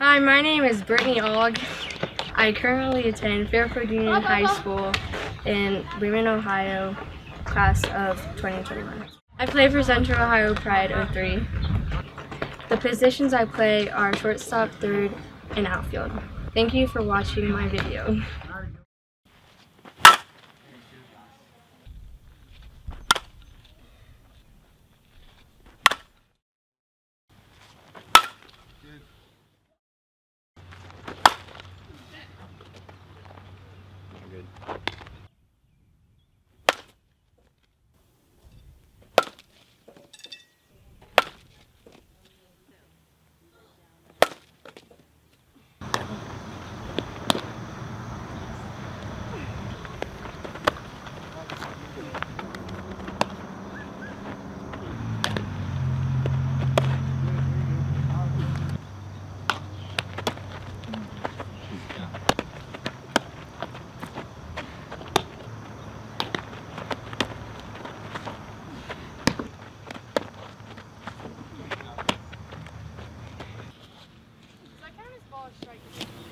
Hi, my name is Brittny Ogg. I currently attend Fairfield Union High School in Bremen, Ohio, class of 2021. I play for Central Ohio Pride 03. The positions I play are shortstop, third, and outfield. Thank you for watching my video. good. straight.